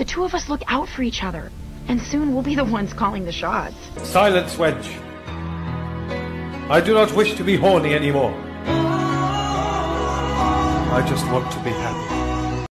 The two of us look out for each other, and soon we'll be the ones calling the shots. Silence, Wedge. I do not wish to be horny anymore. I just want to be happy.